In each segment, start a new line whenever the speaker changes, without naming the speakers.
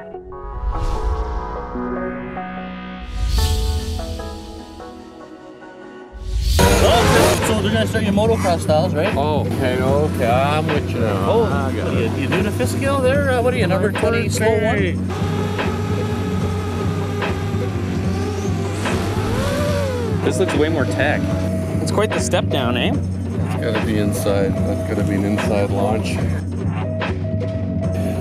So they're gonna start your motocross styles, right?
Okay, okay, I'm with you now.
Oh,
I
what
got
are you,
it.
you doing a Fiskell there? Uh, what are you, number 20 slow one?
This looks way more tech. It's quite the step down, eh?
It's gotta be inside. That's gotta be an inside launch.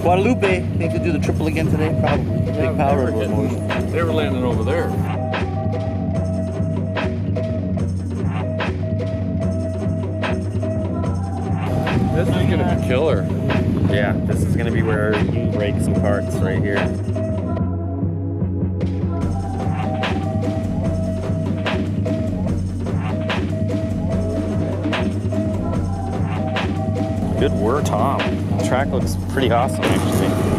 Guadalupe, think they do the triple again today? Probably. Big power
they were
motion.
They were landing over there. This is gonna be killer.
Yeah, this is gonna be where you break some parts right here. Good work, Tom. The track looks pretty awesome, actually.